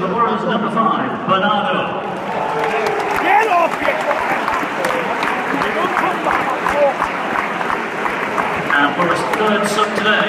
the world's number five, Bernardo. Get off it! Don't come back. And for his third sub today,